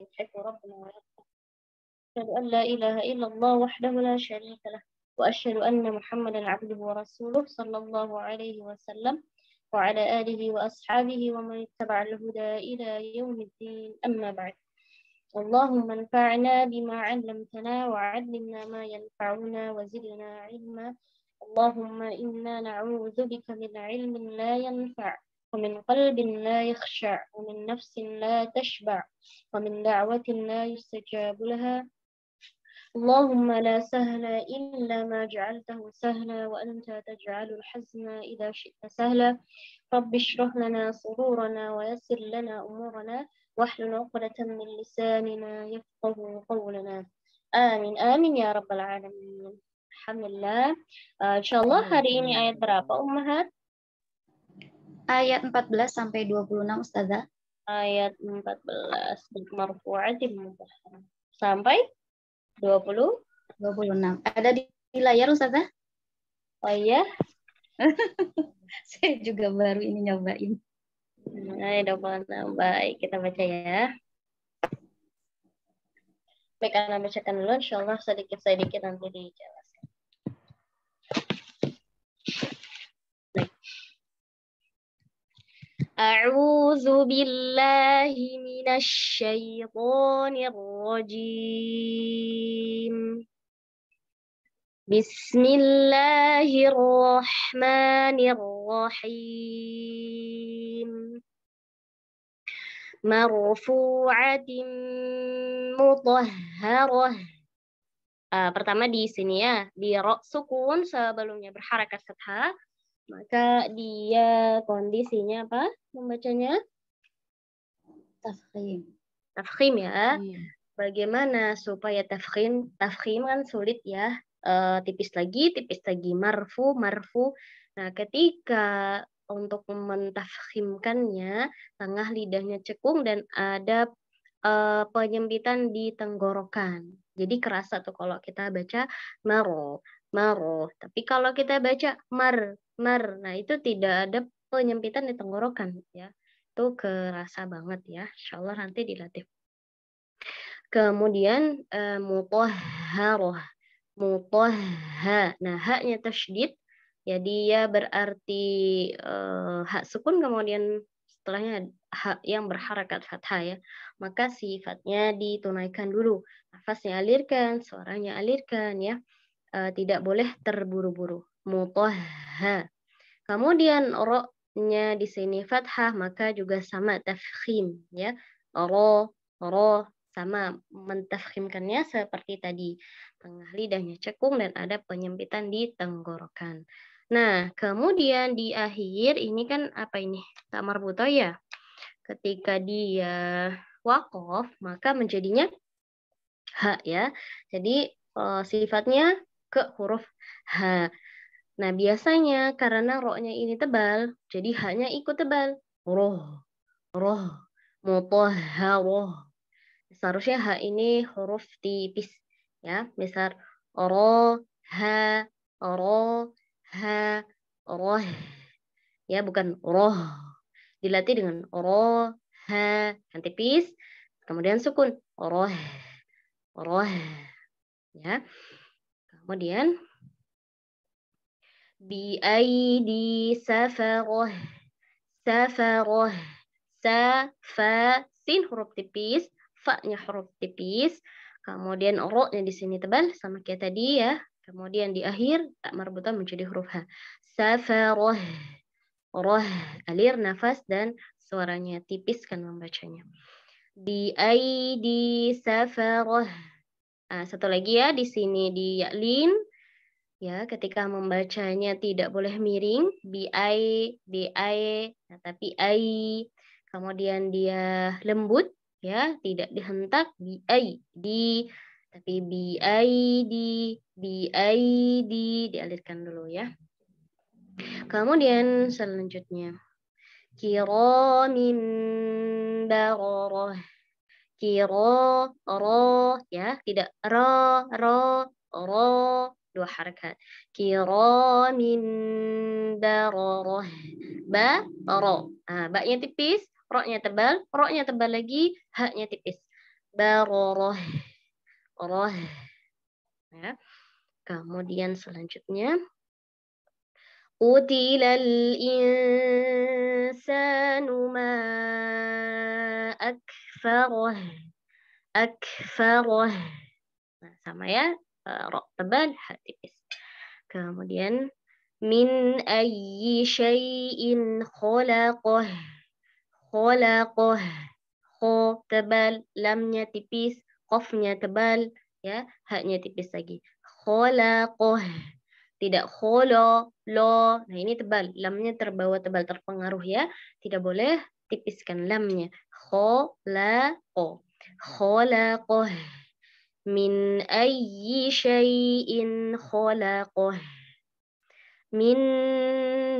يحب ربنا ويرضى. أشهد أن لا إله إلا الله وحده لا شريك له وأشهد أن محمدا عبده ورسوله صلى الله عليه وسلم وعلى آله وأصحابه ومن اتبع الهدى إلى يوم الدين. أما بعد اللهم انفعنا بما علمتنا وعلمنا ما ينفعنا وزدنا علما. اللهم إنا نعوذ بك من علم لا ينفع. ومن قلب لا يخشع ومن نفس لا تشبع ومن دعوة لا يستجاب لها. اللهم لا سهل إلا ما جعلته سهلا وأنت تجعل الحزن إذا شئت سهلا. رب اشرح لنا صدورنا ويسر لنا أمورنا واحلل عقدة من لساننا يفقه قولنا. آمين آمين يا رب العالمين. Alhamdulillah. Uh, Insyaallah hari ini ayat berapa Ummahat? Ayat 14 sampai 26 Ustazah. Ayat 14 marfu'atin. Sampai 20 26. Ada di, di layar Ustazah? Oh iya. Saya juga baru ini nyobain. Nah, 26. Baik, kita baca ya. Baik, Anda bacakan dulu. Insya Allah sedikit-sedikit nanti dijelaskan. Baik. أعوذ بالله من الشيطان الرجيم بسم الله الرحمن الرحيم مرفوعة مطهرة uh, pertama di sini ya di ro sukun sebelumnya berharakat fathah maka dia kondisinya apa membacanya? Tafkhim. Tafkhim ya. Hmm. Bagaimana supaya tafkhim? Tafkhim kan sulit ya. E, tipis lagi, tipis lagi. Marfu, marfu. Nah, ketika untuk mentafkhimkannya, tengah lidahnya cekung dan ada e, penyempitan di tenggorokan. Jadi kerasa tuh kalau kita baca maro, maro. Tapi kalau kita baca mar, mar. Nah, itu tidak ada penyempitan di tenggorokan ya. Itu kerasa banget ya. Insya Allah nanti dilatih. Kemudian uh, mutahharah. Mutahha. Nah, haknya tasydid ya dia berarti uh, hak sukun kemudian setelahnya hak yang berharakat fathah ya. Maka sifatnya ditunaikan dulu. Nafasnya alirkan, suaranya alirkan ya. Uh, tidak boleh terburu-buru mutahha. Kemudian ro-nya di sini fathah maka juga sama tafkhim ya. Ro, ro sama mentafkhimkannya seperti tadi. Tengah lidahnya cekung dan ada penyempitan di tenggorokan. Nah, kemudian di akhir ini kan apa ini? Tak marbuto ya. Ketika dia wakof, maka menjadinya ha ya. Jadi eh, sifatnya ke huruf H. Nah, biasanya karena ro-nya ini tebal, jadi hanya ikut tebal. Roh, roh, mutahharoh. Seharusnya H ini huruf tipis. ya. Misal ro, ha, ro, ha, roh. Ya, bukan roh. Dilatih dengan ro, ha, yang tipis. Kemudian sukun. Roh, roh. Ya. Kemudian di safaroh safaroh safa sin huruf tipis fa-nya huruf tipis kemudian ro-nya di sini tebal sama kayak tadi ya kemudian di akhir tak marbutan menjadi huruf ha safaroh roh alir nafas dan suaranya tipis kan membacanya di di safaroh satu lagi ya di sini di yaklin ya ketika membacanya tidak boleh miring bi bi nah, tapi ai. Kemudian dia lembut ya tidak dihentak bi di. Tapi bi di bi di dialirkan dulu ya. Kemudian selanjutnya. Kiramin bararah kiro ro ya tidak ro ro ro dua harakat kiramin bararah ba ro. Nah, ba-nya tipis ro-nya tebal ro-nya tebal lagi ha-nya tipis. Baroroh roh. Ya. kemudian selanjutnya. Utilal insanu ma akfarah akfarah nah sama ya eh, tebal tipis kemudian min ayyi syai'in khalaqah khalaqah kho tebal lamnya tipis qafnya tebal ya haknya tipis lagi. Khalaqah tidak kholo lo. Nah ini tebal. Lamnya terbawa tebal terpengaruh ya. Tidak boleh tipiskan lamnya. Khalaqo khalaqah min ayyi syai'in khalaqah min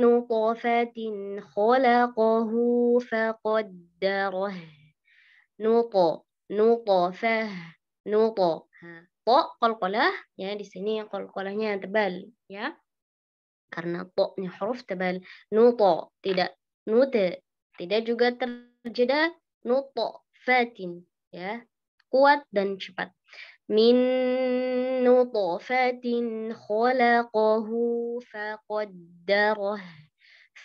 nutfatin khalaqahu faqaddarah nuto nutfah nuto to qalqalah ya di sini qalqalahnya tebal ya. Karena to-nya huruf tebal. nuto tidak nute tidak juga terjeda. nuto fatin ya. kuat dan cepat min nutfatin khalaqahu faqaddarah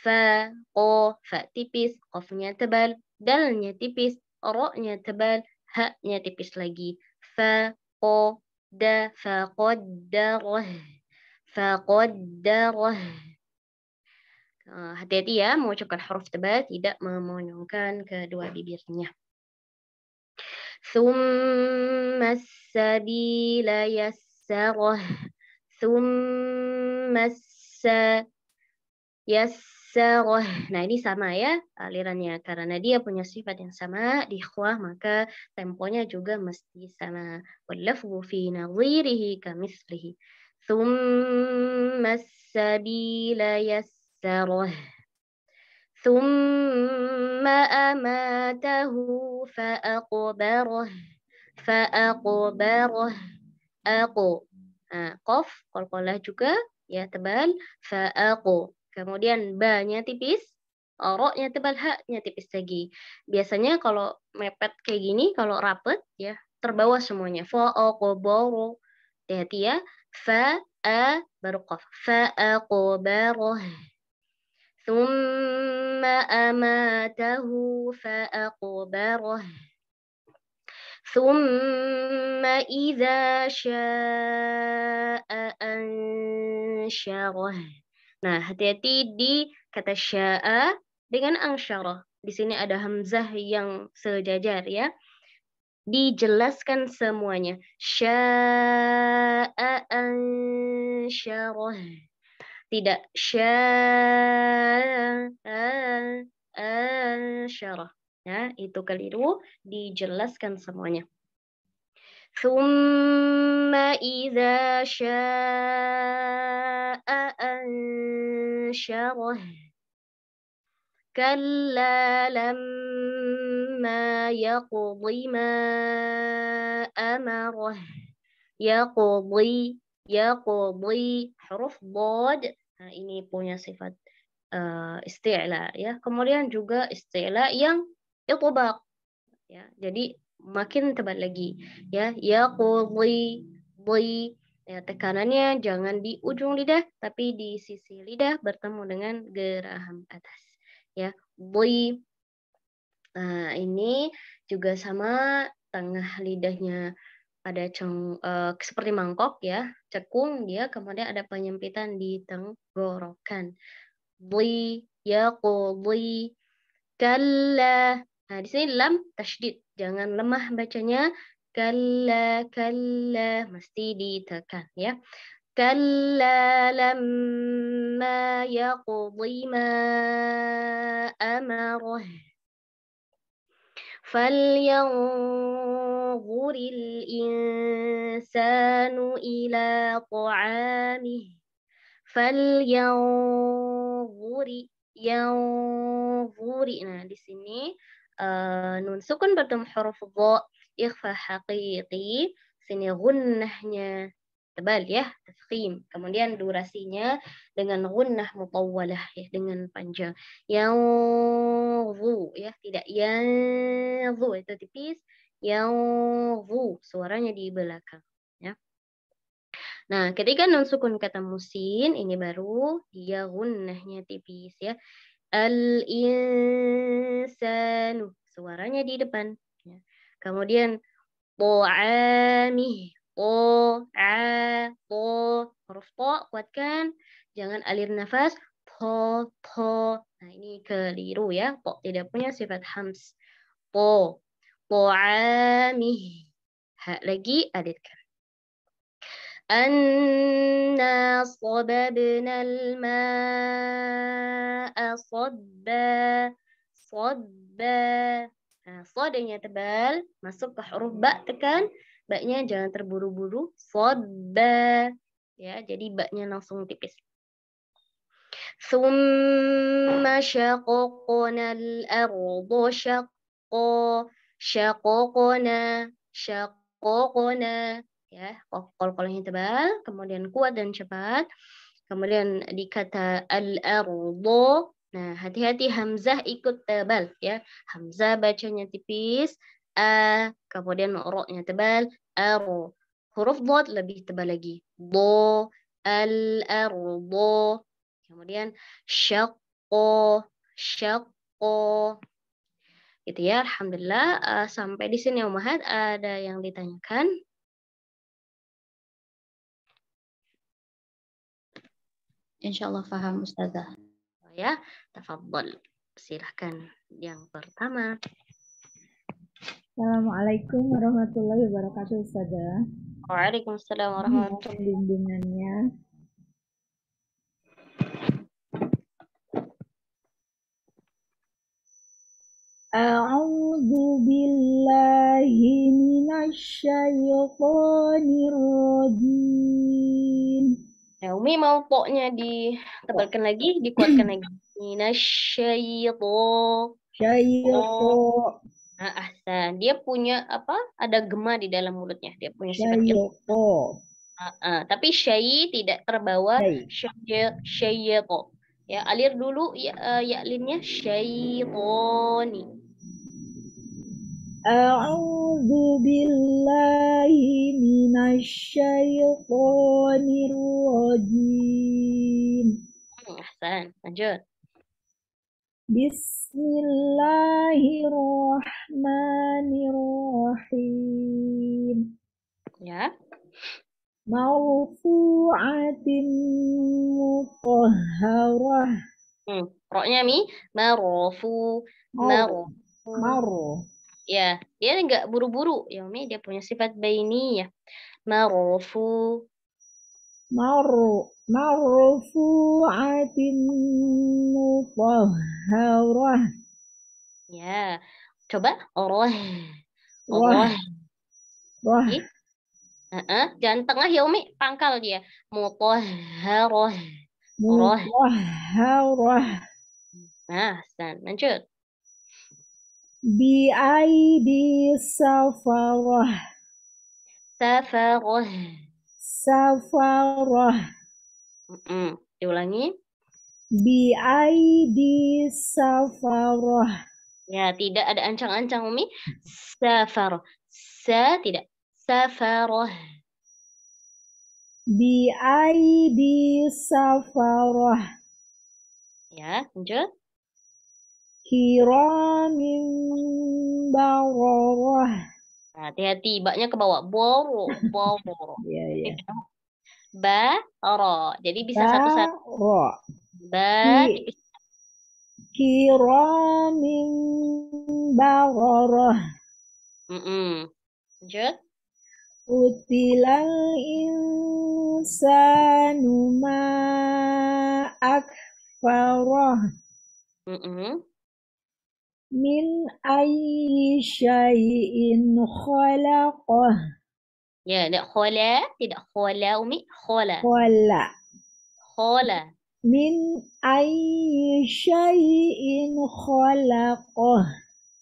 fa ko fa tipis qafnya tebal dalnya tipis ro-nya tebal haknya tipis lagi. fa ko da faqaddarah faqaddarah hati-hati ya mengucapkan huruf tebal tidak memonyongkan kedua bibirnya. ثم السبيل يسره ثم الس يسره nah ini sama ya alirannya karena dia punya sifat yang sama di ikhwah maka temponya juga mesti sama wallafzu fi nadhirihi kamithlihi ثم السبيل يسره ثم أماته فأقبره فأقبره aku nah, kof kolkolah juga ya tebal fa'aqu kemudian ba-nya tipis ro-nya tebal ha-nya tipis lagi biasanya kalau mepet kayak gini kalau rapet ya terbawa semuanya fa'aqbaru hati-hati ya fa a baru qaf fa'aqbaruh ثم أماته فأقبره ثم إذا شاء أنشره Nah, hati-hati di kata sya'a dengan angsyarah. Di sini ada hamzah yang sejajar ya. Dijelaskan semuanya. Sya'a ansyarah tidak syarah ya itu keliru dijelaskan semuanya ثم إذا شاء أنشره كلا لما يقض ما أمره يقضي يقضي حروف ضاد Nah, ini punya sifat uh, isti'la ya. Kemudian juga isti'la yang itubaq ya. Jadi makin tebal lagi ya. Ya qudhi dhi ya tekanannya jangan di ujung lidah tapi di sisi lidah bertemu dengan geraham atas ya. Dhi Nah, ini juga sama tengah lidahnya ada ceng, uh, seperti mangkok ya, cekung dia, kemudian ada penyempitan di tenggorokan. Bli, yaqudhi, kalla. Nah, di sini lam tasydid. Jangan lemah bacanya. Kalla, kalla. Mesti ditekan ya. Kalla lamma yaqudhi ma amarah. فلينظر الإنسان إلى طعامه فلينظر ينظر nah di sini uh, nun sukun bertemu huruf dha ikhfa haqiqi sini gunnahnya tebal ya tafkhim kemudian durasinya dengan gunnah mutawwalah ya dengan panjang yang ya tidak yang itu tipis Yanzu. Suaranya di belakang. Ya. Nah, ketika nun sukun kata musin, ini baru dia gunnahnya tipis ya. Al-insanu. Suaranya di depan. Ya. Kemudian To'amih. To, a, to. Huruf to kuatkan. Jangan alir nafas. To, to. Nah ini keliru ya. To tidak punya sifat hams. To. To'amih. Ha lagi alirkan. أنا صببنا الماء صبا صبا Nah, sodenya tebal, masuk ke huruf ba tekan, baknya jangan terburu-buru. Soda. Ya, jadi baknya langsung tipis. Summa syaqaqna al-ardu syaqqa. Syaqaqna. Syaqaqna. Ya, kol-kolnya tebal, kemudian kuat dan cepat. Kemudian di kata al-ardu Nah, hati-hati Hamzah ikut tebal ya. Hamzah bacanya tipis, a, kemudian ro-nya tebal, aro. Huruf dot lebih tebal lagi. Do, al, ardo. Kemudian syaqqo, syaqqo. Gitu ya, Alhamdulillah. Uh, sampai di sini Umahat ada yang ditanyakan. Insya Allah paham Ustazah ya. Tafadhol. Silahkan yang pertama. Assalamualaikum warahmatullahi wabarakatuh, Ustazah. Waalaikumsalam warahmatullahi wabarakatuh. Bimbingannya. A'udzu billahi minasy syaithanir rajim. Nah, Umi mau poknya ditebalkan lagi, dikuatkan lagi. Minasyaito. Syaito. Nah, ahsan. Dia punya apa? Ada gema di dalam mulutnya. Dia punya sifat Syaito. Uh, uh, tapi syai tidak terbawa syaito. Ya, alir dulu ya, uh, ya linnya syaitoni. أعوذ بالله من الشيطان الرجيم أحسن lanjut بسم الله الرحمن الرحيم ya مرفوعة مطهرة hmm. roknya mi marofu marofu maro Ya, dia enggak buru-buru. Ya, Umi, dia punya sifat baini ya. Marufu. Maru marfu'atin mutahharah. Ya. Coba roh. Roh. Roh. Uh -uh. Jangan tengah ya Umi, pangkal dia. Mutahharah. Mutahharah. Nah, lanjut. Biaidi safarah. Safarah. Safarah. Mm -mm. Diulangi. Biaidi safarah. Ya, tidak ada ancang-ancang Umi. Safar. Sa tidak. Safarah. Biaidi safarah. Ya, lanjut kiramin bararah. Hati-hati, baknya ke bawah. Boro, boro. Iya, iya. Baro. Jadi bisa satu-satu. Ba. Kiramin bararah. Mm -mm. Lanjut. Utilal insanu ma akfarah. Mm -mm min ayyi syai'in khalaqah. Ya, tidak khala, tidak khala umi, khala. Khala. Khala. Min ayyi syai'in khalaqah.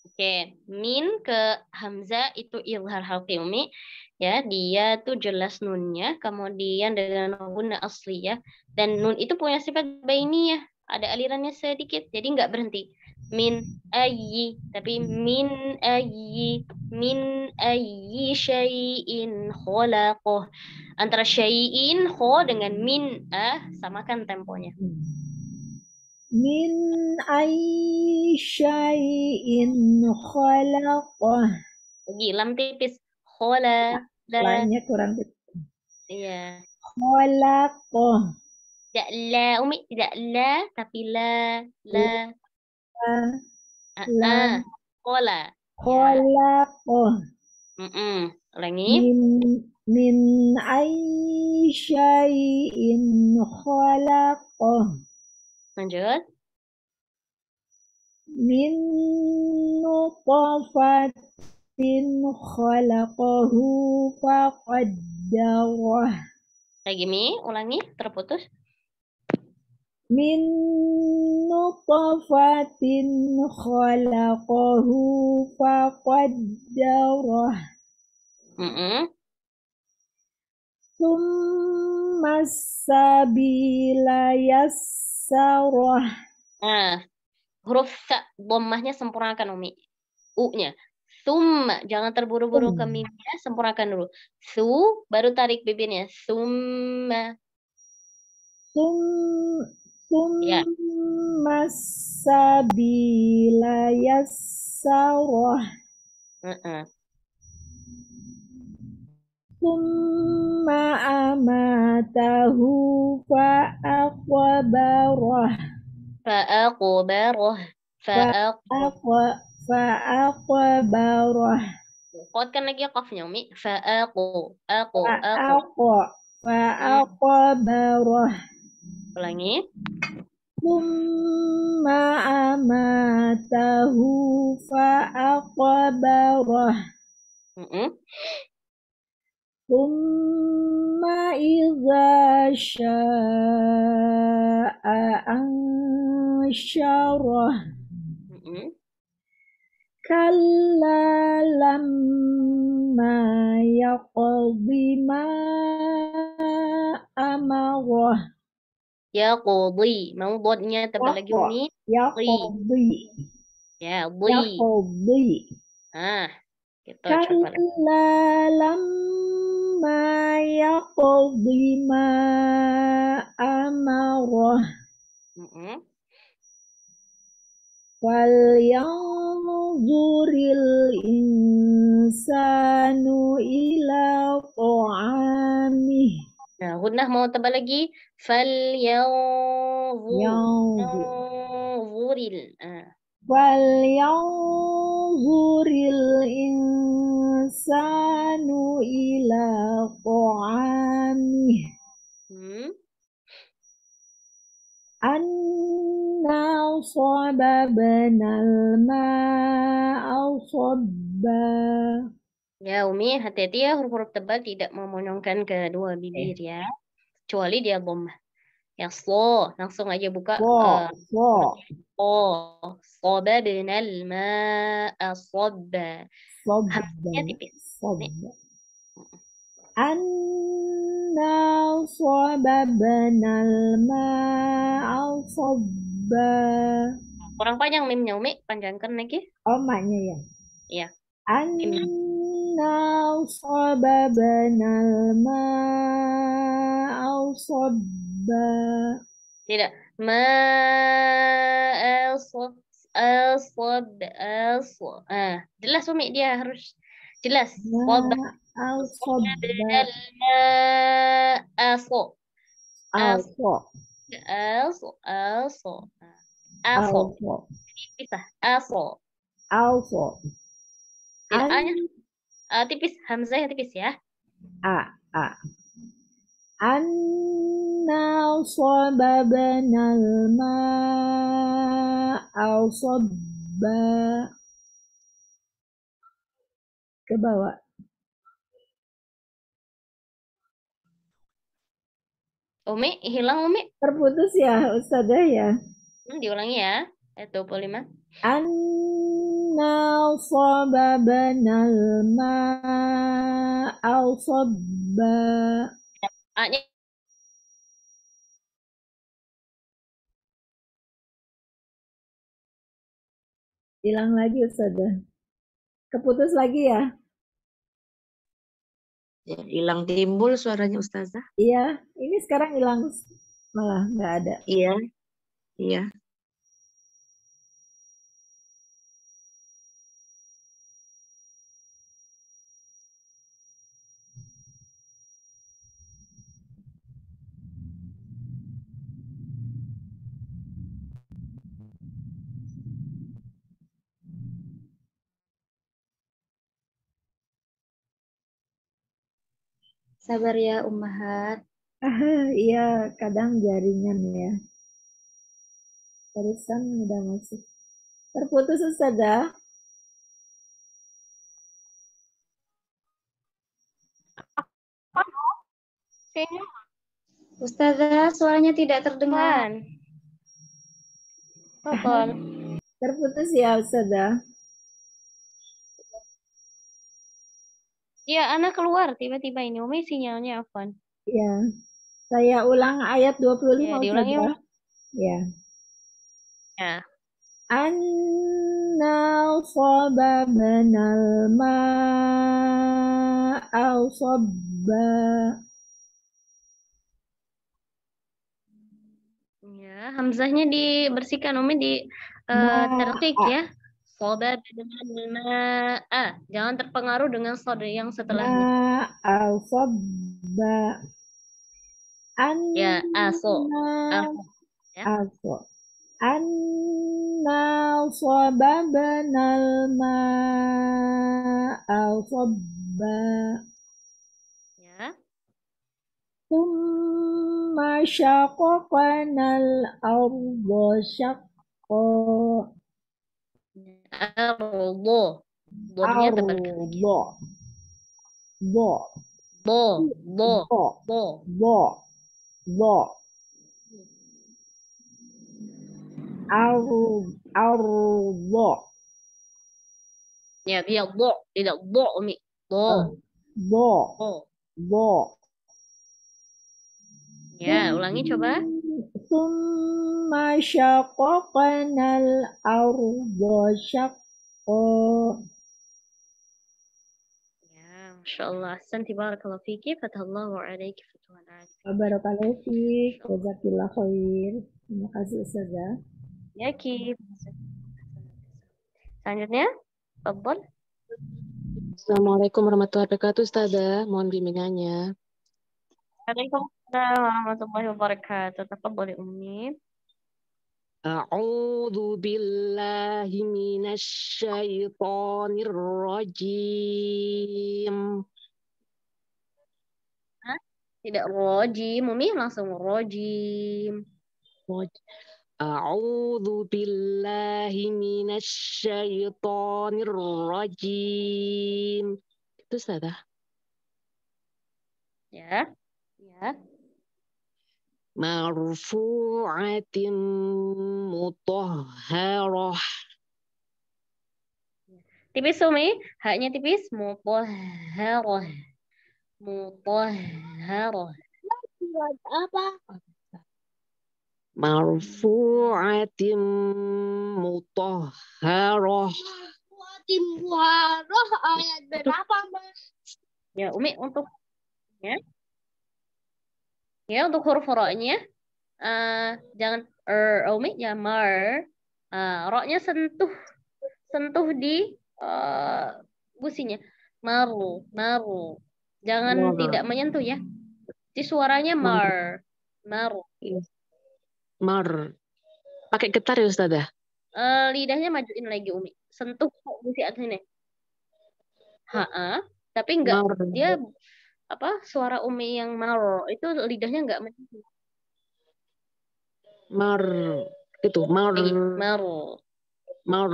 Oke, min ke hamzah itu izhar harfi umi. Ya, dia tuh jelas nunnya, kemudian dengan guna asli ya. Dan nun itu punya sifat bainiyah, ada alirannya sedikit, jadi nggak berhenti. Min ayyi tapi min ayyi min ayyi syai'in khalaqah antara syai'in kho dengan min ah samakan temponya. Min ayyi syai'in khalaqah lagi lam tipis. Khola lainnya kurang tipis. Iya. Khalaqah tidak la umi tidak la tapi la la ah la ah khola khalaqah mm -mm. ulangi min min ayyi syai'in khalaqah. Lanjut. Min nutfatin khalaqahu faqaddarah. Lagi mi. Ulangi. Terputus min nutfatin khalaqahu faqaddarah mm -mm. thumma sabila yassarah nah huruf sa dhammahnya sempurnakan umi u-nya Summa, jangan terburu-buru ke mimnya, sempurnakan dulu. Su, baru tarik bibirnya. Summa. Sum Ya. Summa sabila yassarah Heeh. Summa amatahu. Fa'aq. Aqwa Fa'aqbarah Kuatkan lagi qafnya, Umi. Fa'aqu. Aku. Aku. Fa'aqwa Fa'aqbarah Ulangi. Summa amatahu fa'aqbarah Heeh. Summa idza sya'a ansyarah Heeh. Kalla lamma yaqdi amarah Yaqdi. Mau dotnya tebal lagi, Yaqdi. Umi. Yaqdi Ya, di. Yaqdi Ah, gitu coba. Kalla lamma yaqdi ma amarah Heeh. falyanzuril insanu ila ta'amih Nah, Gunnah mau tebal lagi. Fal yanzur. yanzur Yanzuril. Ah. falyanzuril insanu ila ta'amih Hmm. Anna sababnal ma'a sabba Ya, Umi, hati-hati ya huruf-huruf tebal tidak memonyongkan kedua bibir ya. Kecuali dia dhammah. Yang slow, langsung aja buka Wa eh, wa oh, sababnal ma'a sabba. Hamzanya sabba tipis. Anna sababnal ma'a sabba Kurang panjang mimnya, Umi. Panjangkan lagi. Oh maknya ya Iya. Anna sababnal ma'a sabba Tidak. Asab asab. Ah, jelas Umi dia harus jelas. Sabba. Alfa Aso, aso, Tidak An- A-nya ah, tipis, hamzahnya tipis ya. A A Anna sababnal ma'a sabba ke bawah Umi, hilang Umi. terputus ya Ustazah ya Hmm, diulangi ya. Ayat 25. Anna sababnal ma'a sabba A-nya Hilang lagi Ustazah. Keputus lagi ya? Ya, hilang timbul suaranya Ustazah. Iya, ini sekarang hilang malah nggak ada. Iya. Iya. Sabar ya Ummahat. Ah, iya, kadang jaringan ya. Terusan udah masuk. Terputus Ustazah. Ustazah, suaranya tidak terdengar. Terputus ya Ustazah. Ya, anak keluar tiba-tiba ini. Umi sinyalnya Afwan. Ya. Saya ulang ayat 25 Ya, diulangi, Ustazah. Umi. Ya. Ya. Anna sababnal ma'a sabba. Ya, hamzahnya dibersihkan Umi di eh, Ma'a. tertik ya. Soba dengan ma'a. Ah, jangan terpengaruh dengan soda yang setelahnya. alfa. An ya, aso. Aso. Ya. aso. Anna sobabanal ma'a sobba. Ya. Tumma syaqaqanal arda syaqqa arlo. Bomnya tebal ke lagi. Lo. Lo. Lo. Lo. Lo. Lo. Lo. Ya, dia. Tidak lo, Umi. Lo. Lo. Lo. Ya, ulangi coba. ثم شققنا الأرض شقا Ya, Masya Allah. Santi barakallahu fiki. Fatahallahu alaiki. Fatuhan alaiki. Barakallahu fiik, jazakillah khair. Terima kasih Ustazah. Ya, Ki. Selanjutnya. Fadol. Assalamualaikum warahmatullahi wabarakatuh, Ustazah. Mohon bimbingannya. Waalaikumsalam warahmatullahi wabarakatuh. Tafadhali Ummi. أعوذ بالله من الشيطان الرجيم Tidak rojim. Ummi langsung rojim. أعوذ بالله من الشيطان الرجيم itu Ustazah Ya. Ya. marfu'atin mutahharah. Tipis Sumi, haknya tipis mutahharah. Mutahharah. Apa? Marfu'atin mutahharah. Mutahharah ayat berapa, Mas? Ya, Umi untuk ya. Ya, untuk huruf ro-nya eh, jangan er Umi ya mar. Eh, ro-nya sentuh sentuh di eh, gusinya. Maru, maru. Jangan Mar. tidak menyentuh ya. Di suaranya mar. Maru. Mar pakai getar ya Ustazah Eh, lidahnya majuin lagi Umi. Sentuh gusi ini. Ha, tapi enggak Mar dia apa suara Umi yang mar itu lidahnya enggak menyentuh. mar itu mar maru. mar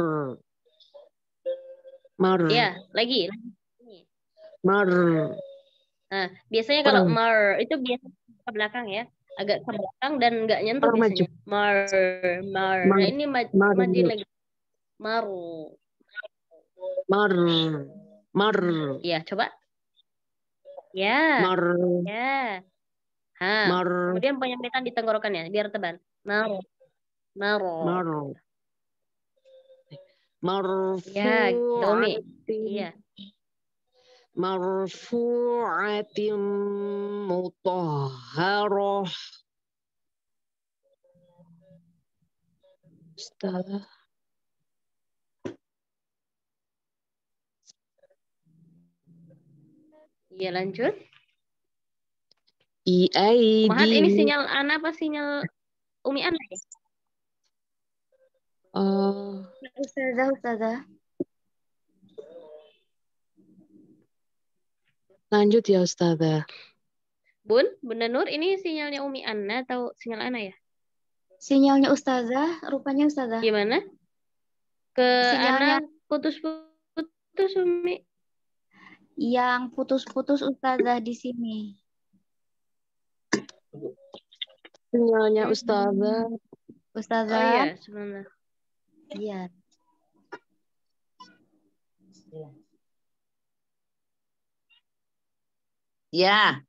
mar Ya, lagi. mar Nah, biasanya kalau mar itu biasa ke belakang ya, agak ke belakang dan nggak nyentuh Mar maju. biasanya. Mar, mar. Mar. Nah, ini maj Mar. maju lagi. Maru. mar mar Ya, coba. Ya, mar ya. Ha. mar Kemudian penyempitan di tenggorokannya biar tebal. Maru. Maru. mar Ya, Domi. Iya. marfu'atin mutahharah Ustazah. Iya, lanjut. Iaidi Mahat ini sinyal Ana apa sinyal Umi Ana ya? Eh, Ustazah, Ustazah. lanjut ya Ustazah. Bun, Bunda Nur, ini sinyalnya Umi Ana atau sinyal Ana ya? Sinyalnya Ustazah, rupanya Ustazah. Gimana? Ke Sinyalnya- Ana putus-putus Umi. Yang putus-putus Ustazah di sini. Sinyalnya Hmm. Ustazah. Oh Ustazah. iya, sebentar. Iya. Ya.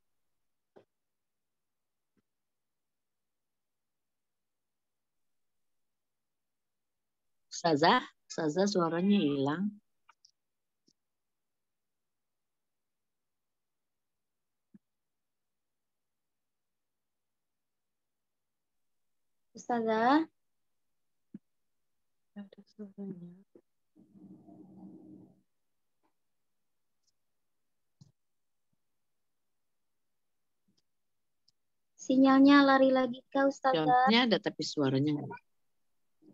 Ustazah, Ustazah suaranya hilang. Ustazah. Ada suaranya. Sinyalnya lari lagi ke Ustazah. Contohnya ada tapi suaranya nggak ada.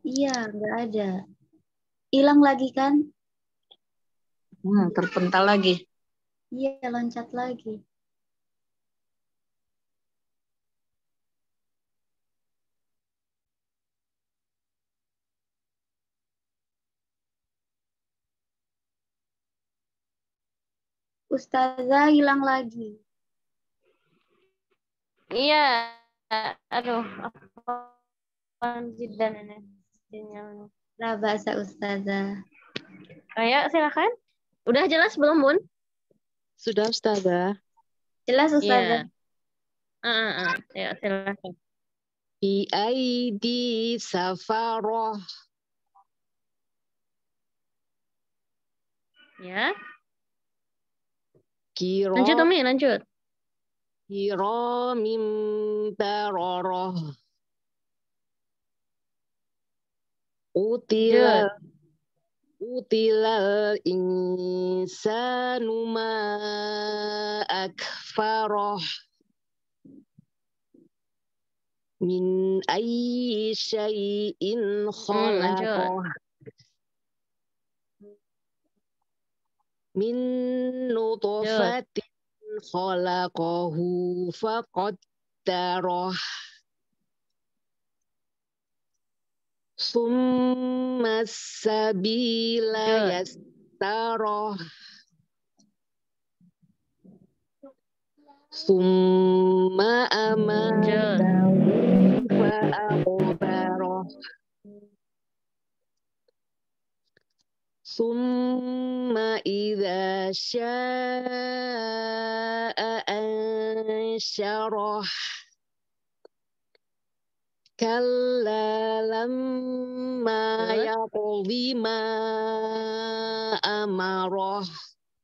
Iya, nggak ada. Hilang lagi kan? Hmm, terpental lagi. Iya, loncat lagi. Ustazah hilang lagi. Iya. Aduh, apa jidan ini sinyalnya. Lah bahasa Ustazah. Ayo, silakan. Udah jelas belum, Bun? Sudah Ustazah. Jelas Iya. Ustazah? Ah, ah, ah. Ya, silakan. Iaidi safarah. Ya. Kiro Lanjut, Umi, lanjut. Kiramin bararah. Utila Utilal insanu ma akfarah. Min ayyi syai'in khalaqah. Min nutfatin khalaqahu faqaddarah. Summa sabila Lanjut. yassarah. Summa amatahu fa'aqbarah. Summa idza sya'a ansyarah. Kalla lamma Lanjut. yaqdi ma amarah.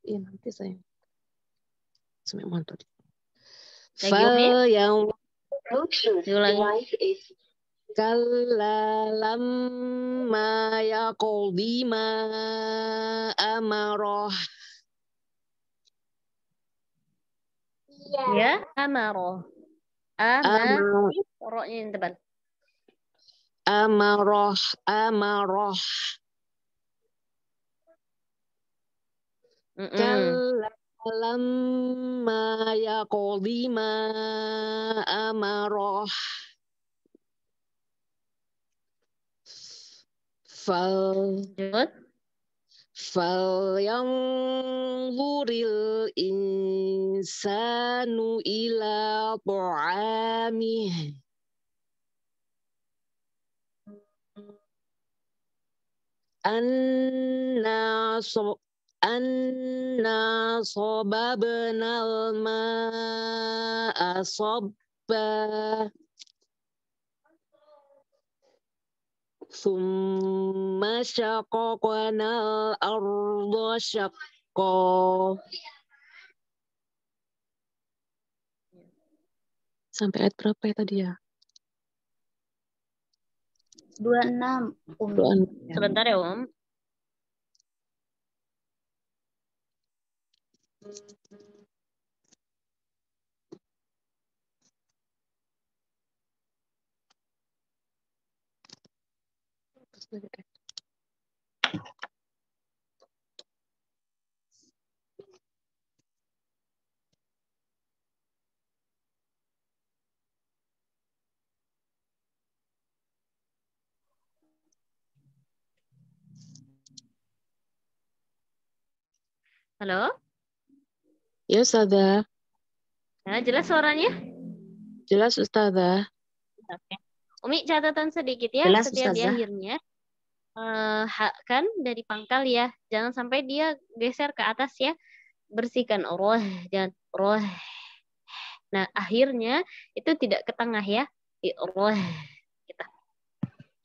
Iya nanti saya. Sampai mantul. Lagi, Umi? Fal yang Diulangi. Kalla lamma yaqdi ma amarah. Ya, amaro. Ama, Amar- roknya yang tebal. Amarah, amarah. Mm-mm. Kalla lamma yaqdi ma amarah. fal fal yang buril insanu ila bu'ami anna so anna sababnal ma asobba Summa syaqaqnal arda syaqqa. Sampai ayat berapa ya tadi ya? 26. Umi. Doa Sebentar ya, Om. Halo? Ya Ustazah, Ya, jelas suaranya? jelas Ustazah. Oke. Umi catatan sedikit ya Jelas, setiap di Ustazah. akhirnya. Eh, hak kan dari pangkal ya. Jangan sampai dia geser ke atas ya. Bersihkan roh dan roh. Nah, akhirnya itu tidak ke tengah ya. Roh.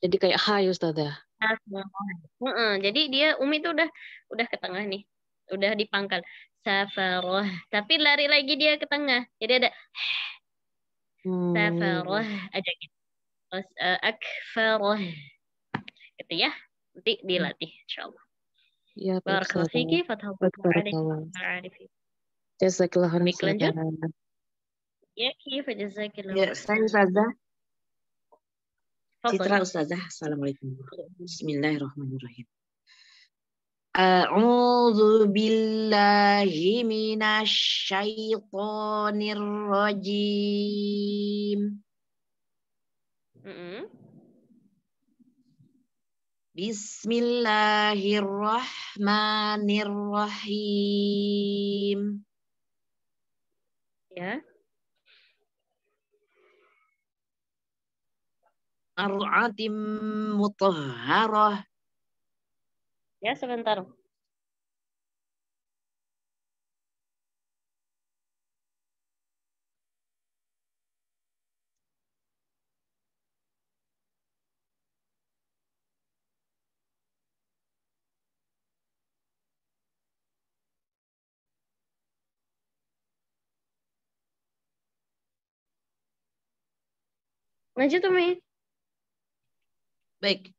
Jadi kayak hai Ustazah. Jadi dia Umi itu udah udah ke tengah nih. Udah di pangkal. Safaroh. Tapi lari lagi dia ke tengah. Jadi ada Hmm. safaroh aja gitu. Terus eh, akfaroh. Gitu ya. Nanti dilatih insyaallah. Ya, Barakallahu fiki, khairan lanjut. Ustazah. Ya, kifah jazakillah. Ya, saya Ustazah. Tafadhal. Citra Ustazah. Assalamualaikum. Bismillahirrahmanirrahim. A'udzu billahi minasy syaithanir rajim. Mm-mm. Bismillahirrahmanirrahim. Ya. Ar'atim mutahharah. Ya, sebentar. Lanjut, Umi. Baik.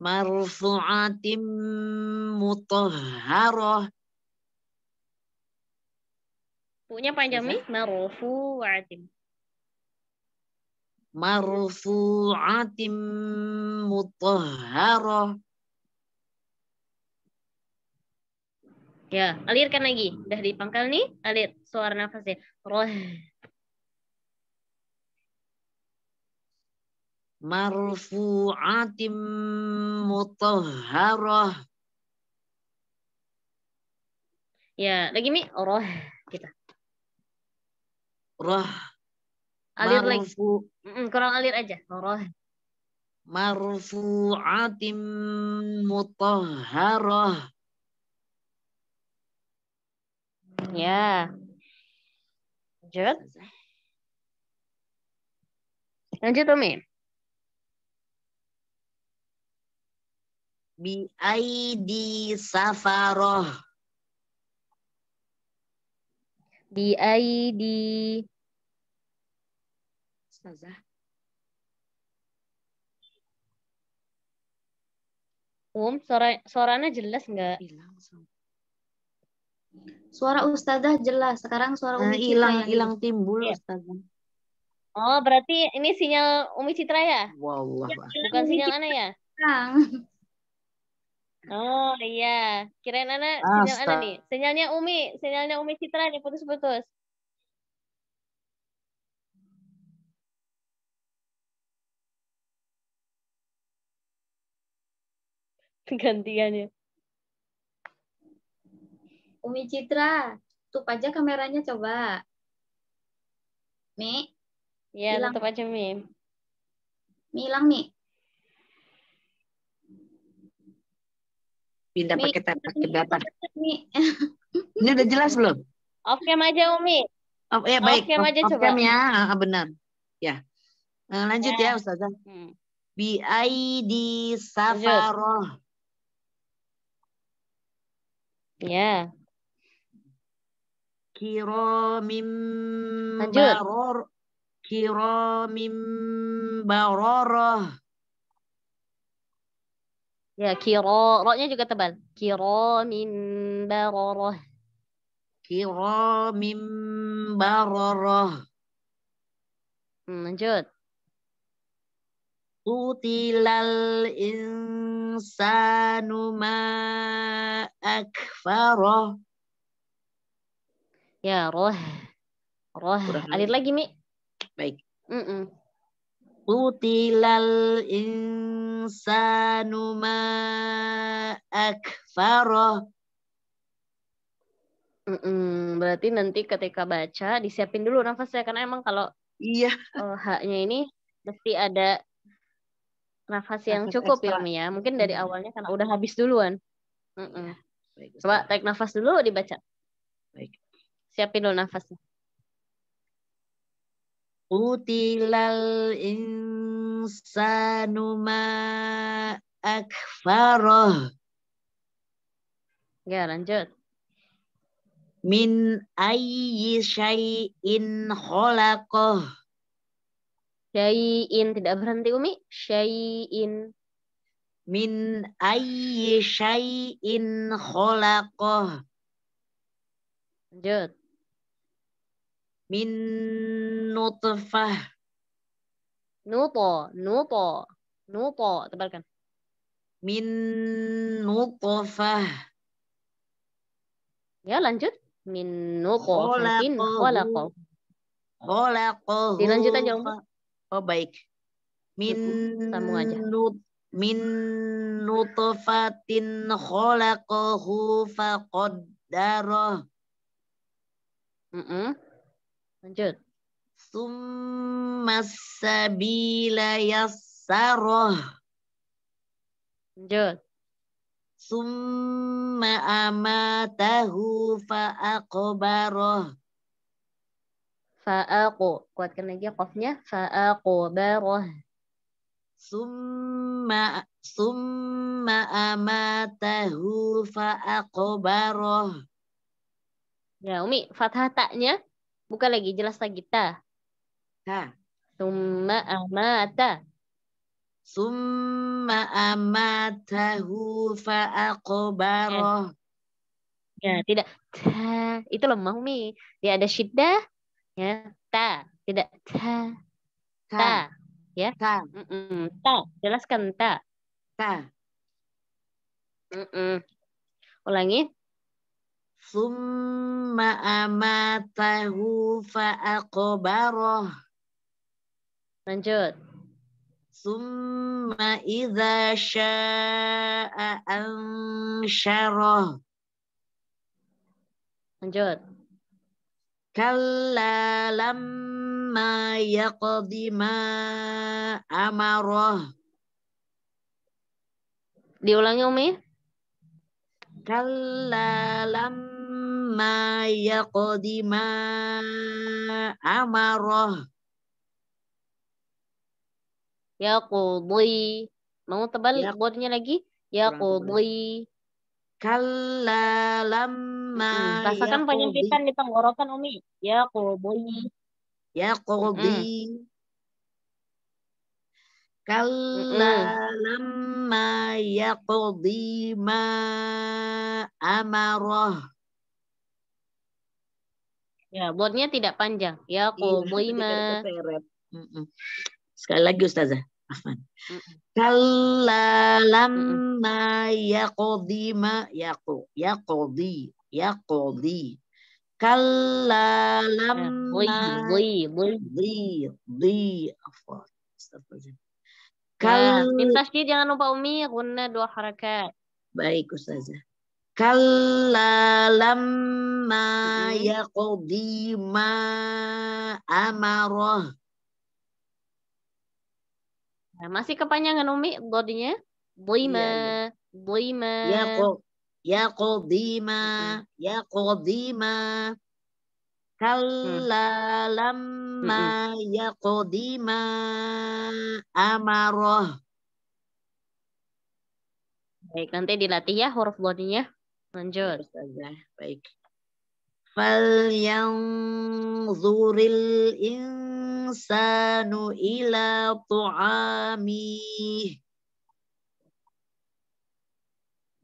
Marfu'atim mutahharah. Punya panjang nih, marfu'atin. Marfu'atim mutahharah. Ya, alirkan lagi. Udah di pangkal nih, alir suara nafasnya. Roh. Marfu'atim mutahharah. Ya, lagi Mi. Roh. Kita. Rah. Alir lagi. Kurang alir aja. Roh. Marfu'atim mutahharah. Ya. Lanjut. Lanjut, Umi. Bi aidi safaroh. Di aidi. Ustazah. Um, suara suaranya jelas nggak? Hilang. Suara Ustazah jelas. Sekarang suara Nah, Umi Citra hilang hilang timbul Iya. Ustazah. Oh, berarti ini sinyal Umi Citra ya? Wallah. Bukan sinyal Ana ya? hilang. Oh iya, kirain Ana sinyal Ana nih. Sinyalnya Umi, sinyalnya Umi Citra nih putus-putus. Gantiannya. Umi Citra, tutup aja kameranya coba. Mi, Ya, Hilang. tutup aja Mi. Mi hilang Mi. Pindah pakai tab- pakai data. Mi. Ini udah jelas belum? Off cam aja Umi. Oh, ya Off baik. cam aja Off coba. cam ya, Ah, benar. Ya. Nah, lanjut ya, Ustazah. Hmm. Bi aidi safaroh. Ya. Kiramim Lanjut. baror. Kiramim baroroh. Ya, kiro. Ro-nya juga tebal. Kiro min baroroh. Kiramim baroroh. Hmm, lanjut. Qutilal insanu ma akfaroh. Ya, roh. Roh. Alir lagi, Mi. Baik. Mm-mm. Qutilal insanu ma akfaroh. Mm-mm. Berarti nanti ketika baca disiapin dulu nafasnya karena emang kalau Iya. eh, haknya ini mesti ada nafas yang Nafas cukup ya ekstra. Ya. Mungkin dari awalnya karena udah habis duluan. Mm-mm. Baik, Coba tarik nafas dulu dibaca. Baik. Siapin dulu nafasnya. Qutilal insanu ma akfaroh. Ya, lanjut. Min ayyi syai'in khalaqah. Syai'in tidak berhenti Umi. Syai'in. Min ayyi syai'in khalaqah. Lanjut. Min nutfah. Nuto, nuto, nuto. Tebalkan. Min nutfah. Ya, lanjut. Min nuto. Fatin Khalaqahu. khalaqahu. Khalaqahu. Dilanjut aja, Umi. Oh baik. Min sambung aja. nut min nutfatin khalaqahu faqaddarah. Mm-mm. Lanjut. Summa sabila yassarah. Lanjut. Summa amatahu fa'aqbarah. Fa'aqu. Kuatkan lagi qafnya. Fa'aqu baroh. Summa summa amatahu fa'aqbarah. Ya, Umi, fathah taknya buka lagi jelas lagi ta. Ta. Summa amata. Summa amatahu fa'aqbarah. Ya, tidak ta. Itu lemah, Umi. Dia ada syiddah. Ya, ta. Tidak ta. Ta. Ya. Ta. Mm-mm. Ta. Jelaskan ta. Ta. Mm-mm. Ulangi. Summa amatahu fa'aqbarah. Lanjut. Summa idza sya'a ansyarah. Lanjut. Kalla lamma yaqdi ma amarah. Diulangi, Umi. Kalla lamma yaqdi ma amarah. Yaqudi. Mau tebal Ya. bodnya lagi? Yaqudi. Kalla lamma Mm, Rasakan yaqdi penyempitan di tenggorokan, Umi. Yaqudi. yaqdi. Kalla lamma yaqdi ma amarah. Ya, bodnya tidak panjang. Yaqudi nanti ma. keseret. Mm-mm. Sekali lagi Ustazah. Afan. Kalla lamma yaqdi ma yaqu yaqdi yaqdi. Kalla Bui, lamma bui, bui. di di afwan. Astagfirullah. Nah, Kal tim tasydid jangan lupa Umi, guna dua harakat. baik Ustazah. Kalla lamma yaqdi ma amarah. Nah, masih kepanjangan Umi, bodinya. Boima, Iya. Yaqo yaqdi ma yaqdi ma. Kalla lamma yaqdi ma amarah. Baik, nanti dilatih ya huruf bodinya. Lanjut. Baik. Falyanzuril insanu ila tu'amih.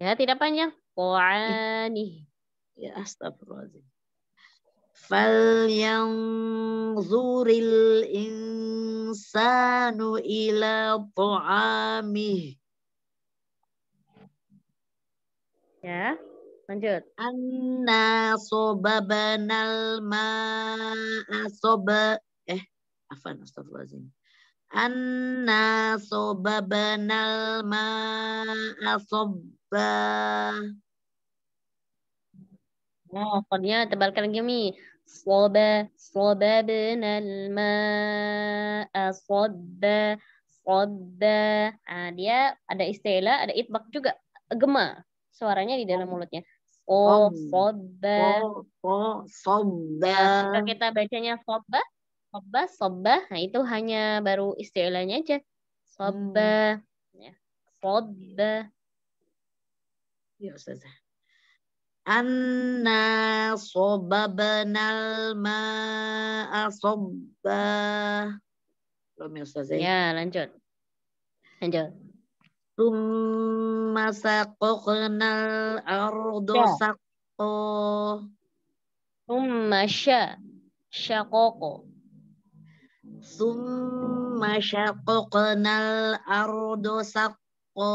Ya, tidak panjang. Qur'ani. Ya astagfirullahaladzim. Falyanzuril insanu ila tu'amih. Ya, lanjut. Anna sobabanal ma'a soba eh afan astagfirullahaladzim. Anna sobabanal ma'a sobba. Oh, kodnya tebalkan lagi Mi. Soba, soba benal ma'a sobba, sobba. Ah, dia ada istilah, ada itbak juga. Gema suaranya di dalam mulutnya. Oh, soba. Oh, oh, Ya, jika kita bacanya soba, soba, soba, nah itu hanya baru istilahnya aja. Soba, ya. Soba. Ya Ustazah. Anna sobabanal ma'a sobba. Belum ya Ustazah? Ya, lanjut. Lanjut. Summa saqaqnal ardu Ya. saqqa. Summa sya, syakoko. Summa syaqqaqnal ardu saqqa.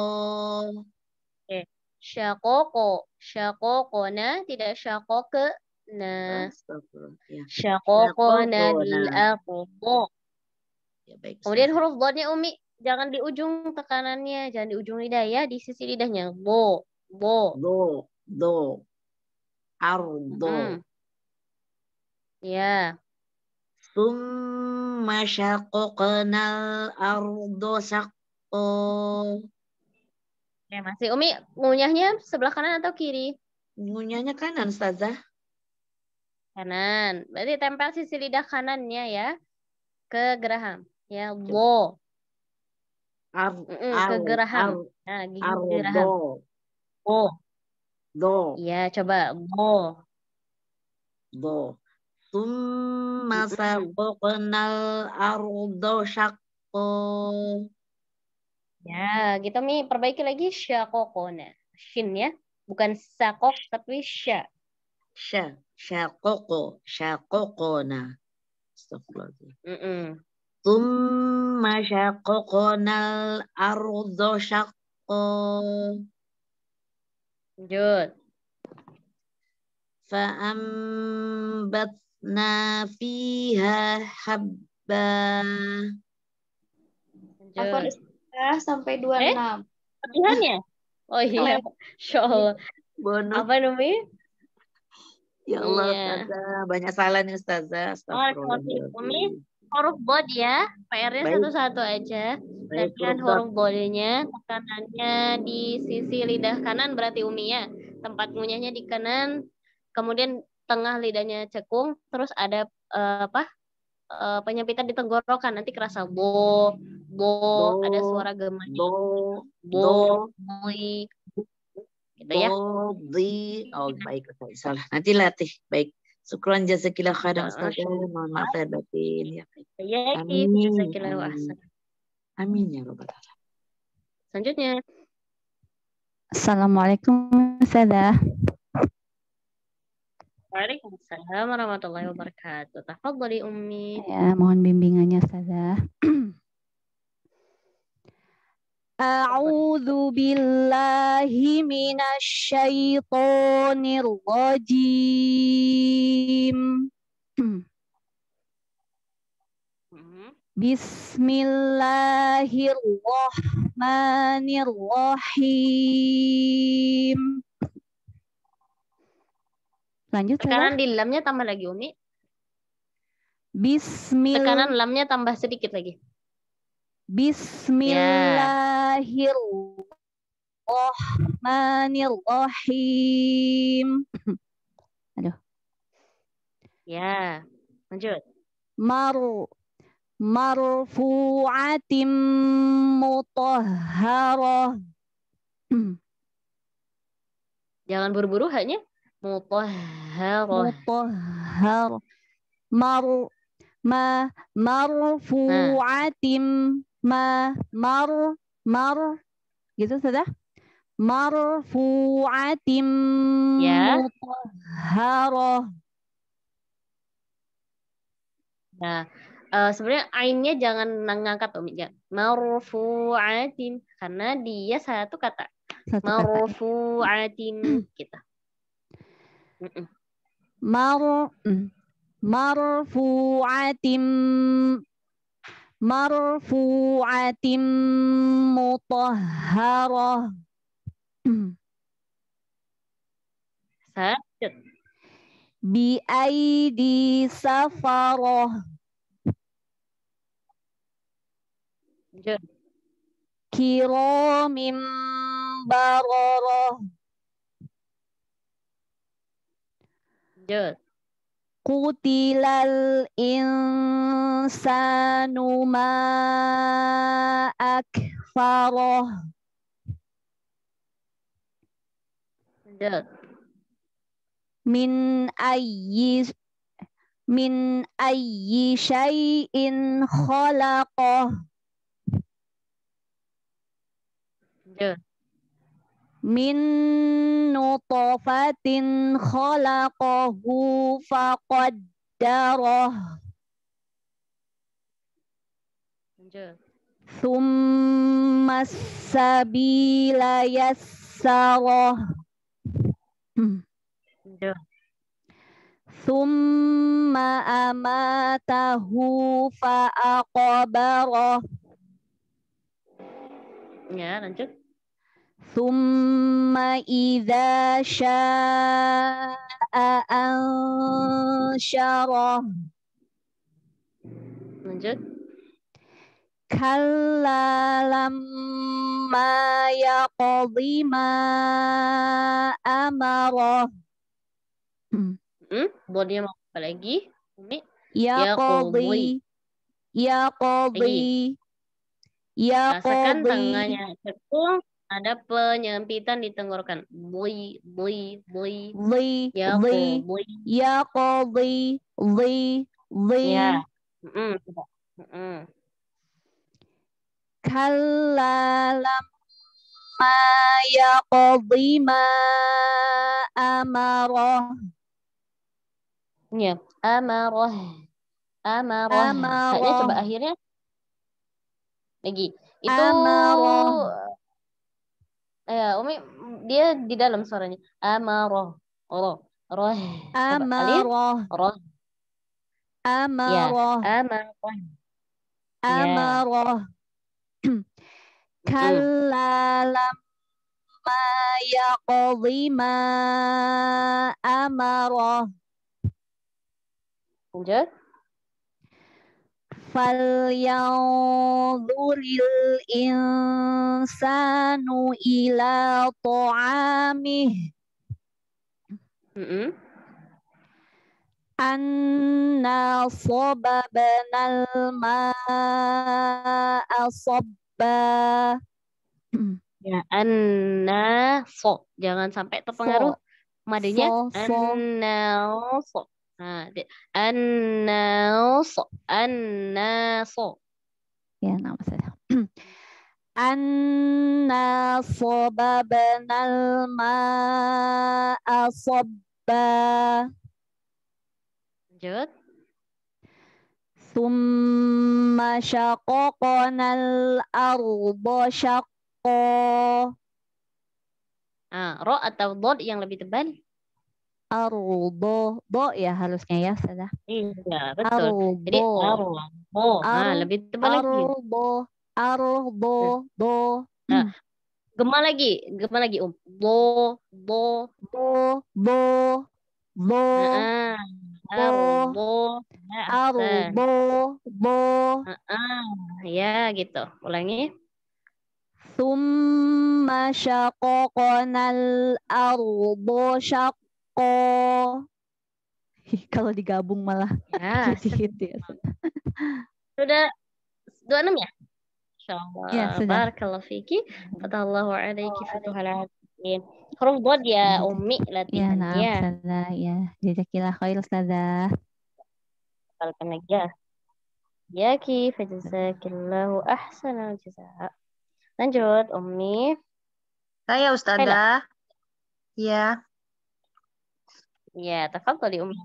Syakoko, syakokona, tidak syakoke. Astagfirullah. Ya, syakokona lil ardo. ya baik. Kemudian huruf dotnya Umi, jangan di ujung tekanannya, jangan di ujung lidah ya, di sisi lidahnya. Bo, bo. do, do. Ardo. Mm. Ya, Summa syaqqaqnal ardu saqqa. Oke, masih Umi ngunyahnya sebelah kanan atau kiri? Ngunyahnya kanan, Ustazah. Kanan. Berarti tempel sisi lidah kanannya ya ke geraham. Ya, bo. Ar, ar, ke geraham. ar, Nah, gigi geraham. ardo. Bo. Do, Iya, coba bo. do. Mm-mm. syaqqaqnal ardu saqqa. Ya, kita Mi perbaiki lagi syakokona. Shin ya. Bukan sakok tapi sya. Sya, syakoko, syakokona. Astagfirullahaladzim. Mm -mm. Tumma syakokonal ardo syakko. Lanjut. Fa'ambatna fiha habba. Lanjut. Sampai 26. Latihannya? Oh iya. Insya Allah. Bono. Apa Numi? Ya Allah, Iya. Ustazah. Banyak salah nih Ustazah. Astagfirullahaladzim. Umi. Huruf bod ya. PR-nya satu-satu aja. Latihan Ustaz. huruf bodenya, tekanannya di sisi lidah kanan berarti Umi ya. Tempat ngunyahnya di kanan, kemudian tengah lidahnya cekung, terus ada eh, apa? Eh, penyempitan di tenggorokan nanti kerasa bo, bo, Do, ada suara gemanya. Do, Bo, do, bui. Gitu ya. di. Oh, baik. Ustaz. Salah. Nanti latih. Baik. Syukran jazakillah khairan Ustazah. Mohon maaf lahir batin. Ya, baik. Ya, Amin. Jazakallahu Amin. ahsan. Amin ya Rabbal Alamin. Selanjutnya. Assalamualaikum Ustazah. Waalaikumsalam warahmatullahi wabarakatuh. Tafadhali Ummi. Ya, mohon bimbingannya Ustazah. A'udzu billahi minasyaitonir rajim. Bismillahirrahmanirrahim. Lanjut Tekanan di lamnya tambah lagi Umi. Bismillah. Tekanan lamnya tambah sedikit lagi. Bismillahirrahmanirrahim. Ya, lanjut. Mar marfu'atim mutahharah. Jangan buru-buru hanya mutahharah. mutahhar mar ma marfu'atim ma mar mar gitu sudah marfu'atim Ya. mutahharah Nah, eh, sebenarnya ainnya jangan ngangkat Umi. Ya. Marfu'atin karena dia satu kata. Marfu'atin gitu. Mar mm, marfu'atim marfu'atim mutahharah. Satu. bi aidi safarah. Kiramin bararah Lanjut. Qutilal insanu ma akfarah Lanjut. min ayyi min ayyi syai'in khalaqah Lanjut. Min nutfatin khalaqahu faqaddarah thumma sabila yassarah thumma amatahu fa'aqbarah Ya, lanjut. Thumma idza sya'a ansyarah Lanjut. kalla lamma yaqdi ma amarah Hmm, bodnya mau apa lagi? Umi. yaqdi yaqdi Rasakan yaqdi tangannya cekung. Ada penyempitan di tenggorokan. Bui, bui, bui. li Ya, li bui. yaqdi li li Ya. Mm-mm, coba. Mm-mm. kalla lamma yaqdi ma amarah Ya. Amarah. Amarah. Amarah. Coba akhirnya. Lagi. Itu Amarah. Ya, Umi dia di dalam suaranya. Amarah. Roh. Roh. Amarah Roh. amarah Amarah. amarah kalla lamma yaqdi ma amarah Lanjut. Falyanzuril insanu ila ta'amih Mm-mm. anna sababnal ma'a sabba Ya, anna so. Jangan sampai terpengaruh madenya. So, so. Anna so. Nah, di- anna so. Anna so. ya nama saya anna sababnal ma'a sabba Lanjut. thumma syaqaqnal arda syaqqa Ah, ro atau dot yang lebih tebal? Arda do ya harusnya ya sudah Iya, betul. Jadi arda aro. Oh, ah, lebih tebal lagi. arda arda do Gema lagi, gema lagi, Om. Do, do. do do do Ah, aro, do. Ya, ahsan. arda do Ah, ya gitu. Ulangi. thumma syaqaqnal arda syaqqa kalau digabung malah Ya, jadi ya sudah 26 ya? Insyaallah. Ya, sudah. Barakallahu fiki. Fatallahu alaiki futuhal Iya. Huruf dot ya. Umi Ya, naam, latihannya. Ustazah. Ya, jazakillah khair, Ustazah. Lagi ya. Yaki fajazakillahu ahsanal jazaa. Lanjut Umi. Saya Ustazah. Ya. Ya, tafadhali Umi.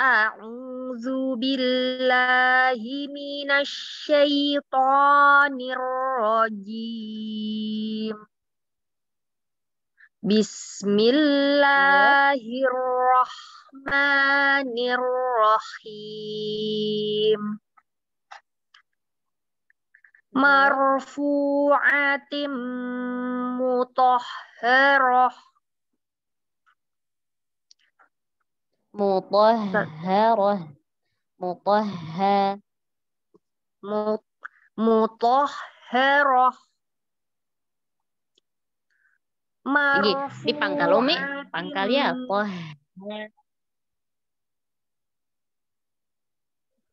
أعوذ بالله من الشيطان الرجيم بسم الله الرحمن الرحيم مرفوعة مطهرة mutahharah. Mutahharah. Mutahha. Mutahharah. Iki di pangkal umi, pangkal ya toh.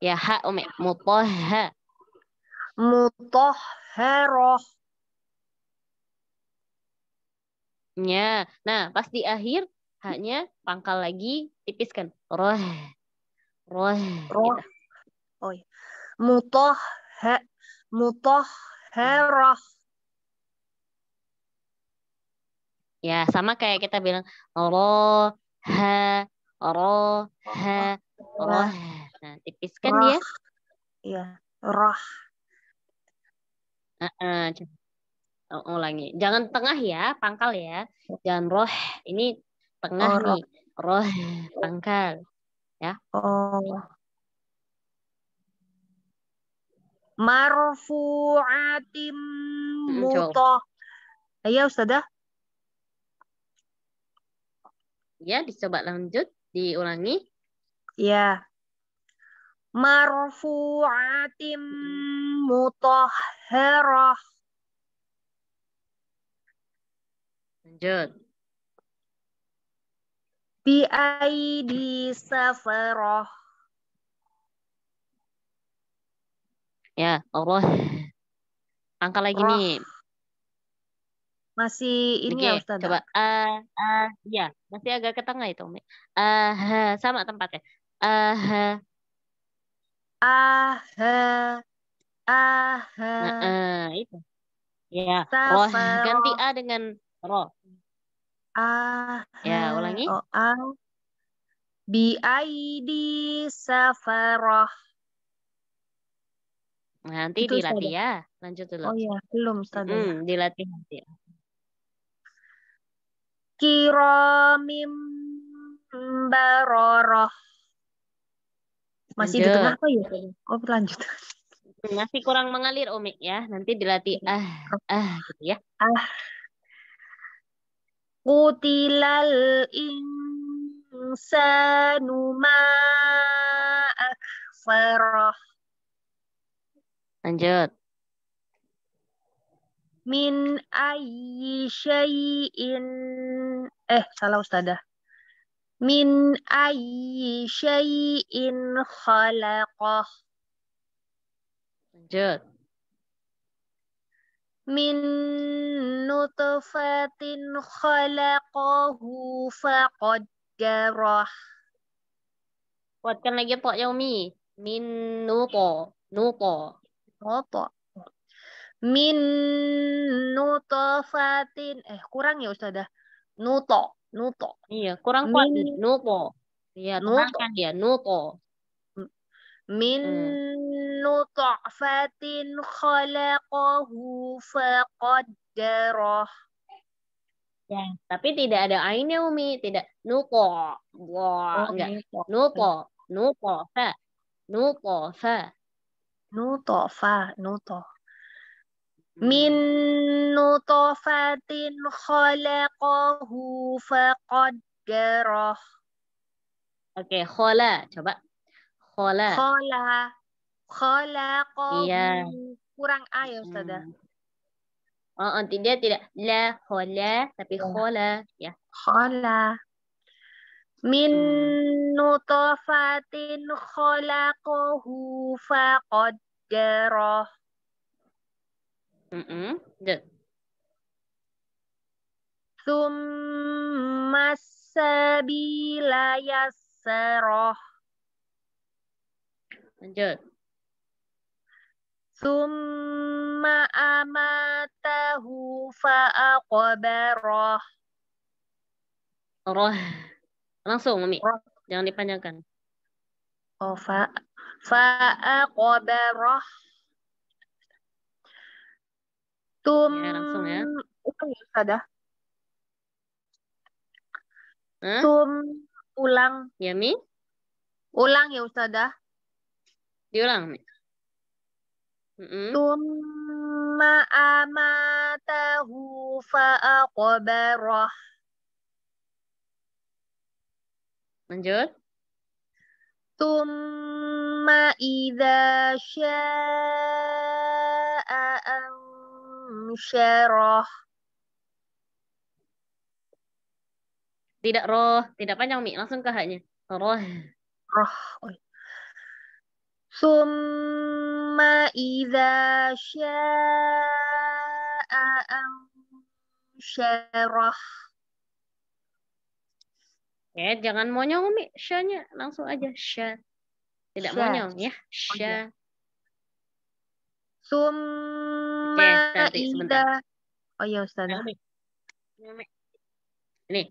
Ya ha umi mutahha. Mutahharah. Ya, Nah, pas di akhir haknya pangkal lagi tipiskan. Roh. Roh. Roh. Oi. Oh. Iya. Mutoh ha mutoh herah. Ya, sama kayak kita bilang roh ha roh ha roh. Nah, tipiskan roh. dia. Iya, roh. Uh -uh, ulangi. Jangan tengah ya, pangkal ya. Jangan roh. Ini tengah oh, nih. Roh, pangkal. Ya. Oh. Marfu'atim hmm, mutoh. ayo iya, Ustazah. Ya, dicoba lanjut, diulangi. Ya. Marfu'atim mutoh mutahharah. Lanjut. Bi di safaroh Ya, Allah. Angka lagi Roh. nih. Masih ini Oke, ya Ustaz. Coba uh, uh, ya, masih agak ke tengah itu. Uh, sama tempatnya. Uh, ha. Ah. Ah. Nah, uh, itu. Ya, roh ganti a dengan roh ah Ya, ulangi. oh ah bi aidi safarah Nanti Itu dilatih ya. Lanjut dulu. oh ya belum Ustazah ya. Hmm, dilatih nanti. kiramim baroroh masih di Lanjut. tengah apa ya oh lanjut Masih kurang mengalir Umi ya. Nanti dilatih ah ah gitu ya. Qutilal insanu ma akfarah Lanjut. min ayyi syai'in eh salah ustazah min ayyi syai'in khalaqah Lanjut. Min nutfatin khalaqahu faqaddarah Kuatkan lagi tok ya Umi. Min nuto. Nuto. apa min nutfatin eh kurang ya ustazah nuto nuto Iya, kurang kuat. Min- Nuto. Iya, Nuto. tenangkan dia. Nuto. Min nutfatin khalaqahu faqaddarah Ya, tapi tidak ada ainnya Umi. Tidak. Nuto. Wah, enggak. nuto Nuto. Nuto. Fa. Nuto. Fa. nuto fa nuto min nutfatin khalaqahu faqaddarah Oke, khola. Coba. Khola. khala khalaqahu Iya. kurang a ya ustazah Hmm. Oh, oh, tidak tidak la khola tapi Ya. khola ya. min Hmm. nutfatin khalaqahu faqaddarah Mm-mm. Lanjut. Summa sabila yassarah. Lanjut. Summa amatahu fa'aqbarah. Roh. Langsung, Mami. Roh. Jangan dipanjangkan. Oh, fa fa'aqbarah. Tum Ya, langsung ya. ulang ya Ustazah. Tum ulang Ya, Mi? ulang ya Ustazah. Diulang. Mm-mm. Tumma amatahu fa'aqbarah. Lanjut. Tumma idza sya'a ansyarah. Tidak roh. Tidak panjang, Mi. Langsung ke haknya. Roh. Roh. Oh. Summa idza sya'a ansyarah. Ya, jangan monyong, Mi. Sya-nya. Langsung aja. Sya. Tidak Sya. monyong, ya. Oh, Sya. iya. Summa nanti sebentar. Oh ya Ustazah. Ini.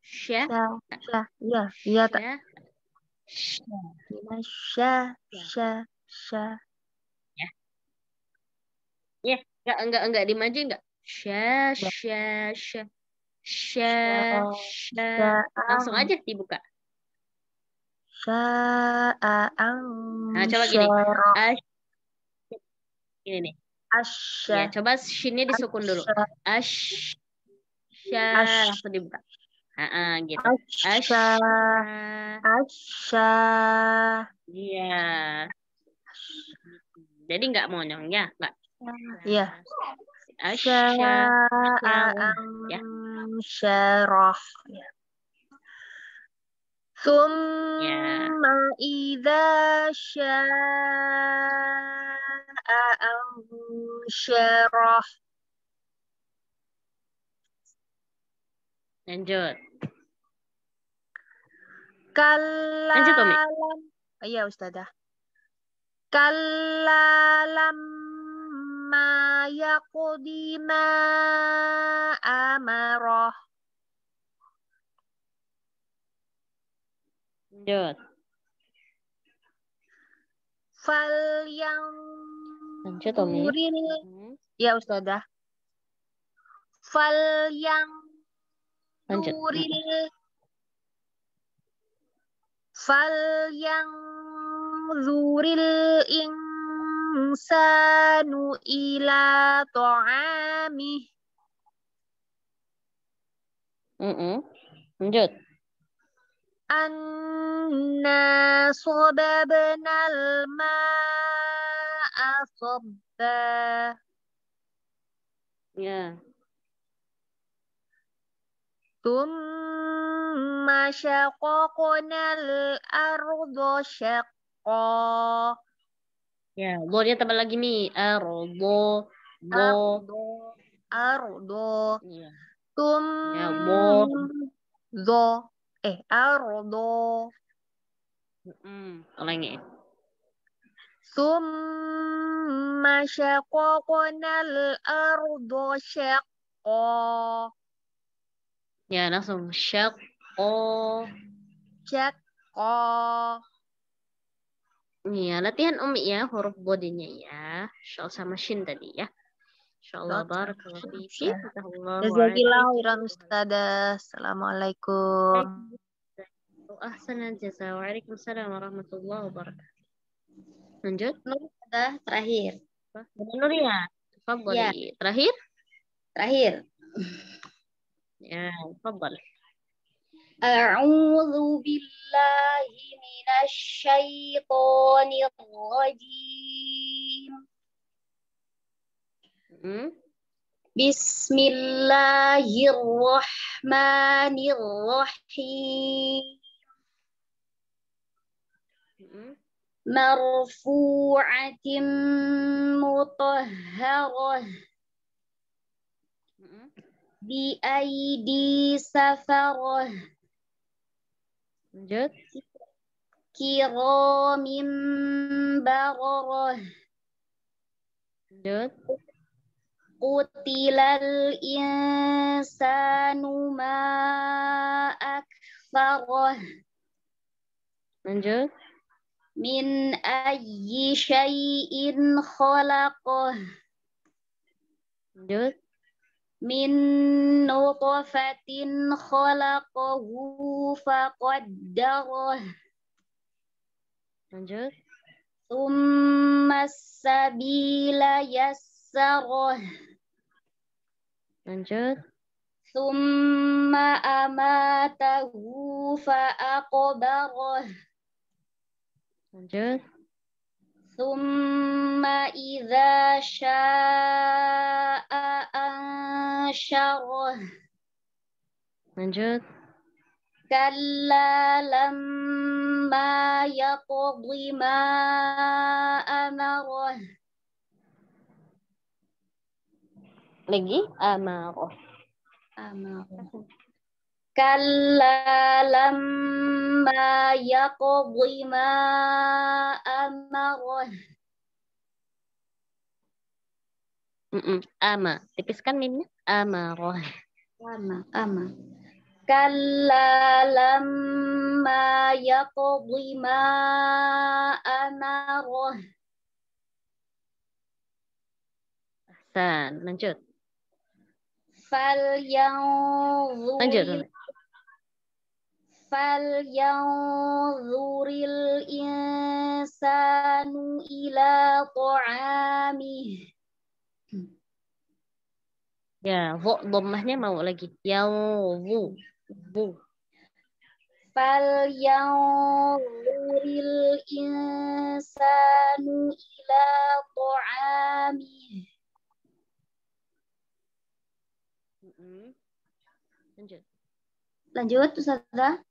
Sya. Sya, sya, iya, iya tak. Sya. Sya, sya, sya. Enggak, enggak, enggak dimaju enggak? Sya, Ya. sya, sya. Sya, sya. Sya, Langsung aja dibuka. Sya'a Nah, coba gini. Ash. Ini nih. Asya. Ya, coba shinnya disukun dulu. Ash. Sya. Ash. Langsung dibuka. Ah, ah, gitu. Asya. Asya. Asya. Iya. Jadi enggak monyong ya, enggak. Iya. Asya. Sya'a Ya. ansyarah. Ya. Thumma idza sya'a ansyarah. Lanjut. Kalla Lanjut, Umi. lam. Iya, Ustazah. Kalla lamma yaqdi ma amarah. Lanjut. Fal yang Lanjut, Umi. Hmm. Ya, Ustazah. Fal yang Nuril fal yang zuril insanu ila ta'amih Mm-mm. Lanjut. anna sababnal ma'a sabba Ya. Thumma syaqaqnal arda syaqqa Ya, bolnya tambah lagi nih. Ardo, bo. ardo Iya. tum Ya, bo. do eh ardo Mm-mm. Ulangi. summa syaqaqnal arda syaqqa Ya, langsung syak. Oh. syaqqa Iya, latihan Umi ya, huruf bodinya ya. Syal sama shin tadi ya. Insyaallah barakallahu. Insya- Jazakallahu khairan. Ustazah. Assalamualaikum. Ahsanan jaza. Waalaikumsalam warahmatullahi wabarakatuh. Lanjut. Ustazah, terakhir. Nur ya. Ya. Terakhir? Terakhir. Ya, tafadhal. أعوذ بالله من الشيطان الرجيم. بسم الله الرحمن الرحيم. مرفوعة مطهرة bi aidi safarah. Lanjut. Kiramim bararah. Lanjut. Kutilal insanu ma akfarah. Lanjut. Min ayyi syai'in khalaqah. Lanjut min nutfatin khalaqahu faqaddarah lanjut. Thumma sabila yassarah lanjut. Thumma amatahu faqabarah lanjut. ثم إذا شاء أنشره Lanjut. كلا لما يقض ما أمره Lagi. Amaroh. أمره كلا لما يقض ما أمره Mm-mm. Ama. Tipiskan mimnya. Ama. Roh. Ama. Ama. Kalla lamma yaqdi ma roh. Ahsan. Lanjut. Fal yanzuri. Lanjut. Fal yanzuril insanu ila ta'amih. Ya, wo dhammahnya mau lagi. Ya, vu vu. Fal yanzuril insanu ila ta'amih. Lanjut. Lanjut, Ustazah.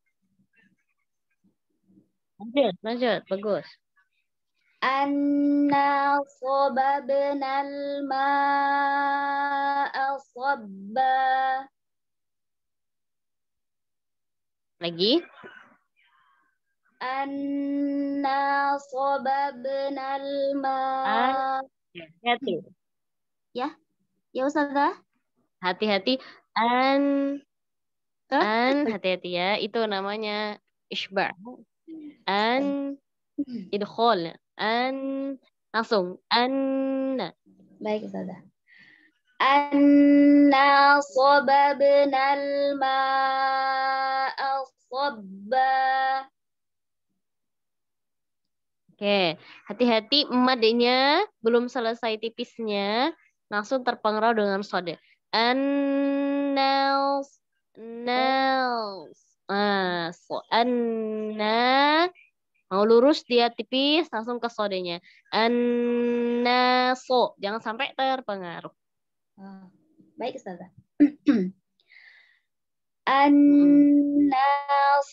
Lanjut, lanjut. Bagus أنا صببنا الماء صبا Lagi. أنا صببنا الماء Hati. Ya Ustazah Hati-hati. An. Hah? An. Hati-hati ya. Itu namanya isbar. An. Idkhol. an langsung anna. Baik, saudara Anna sababna al-ma'a sabba. Oke, hati-hati emadnya belum selesai tipisnya, langsung terpengaruh dengan sode. anna announce. Ah, so anna Mau lurus dia tipis langsung ke sodenya. Anaso. Jangan sampai terpengaruh. Ah, baik, Ustazah. anaso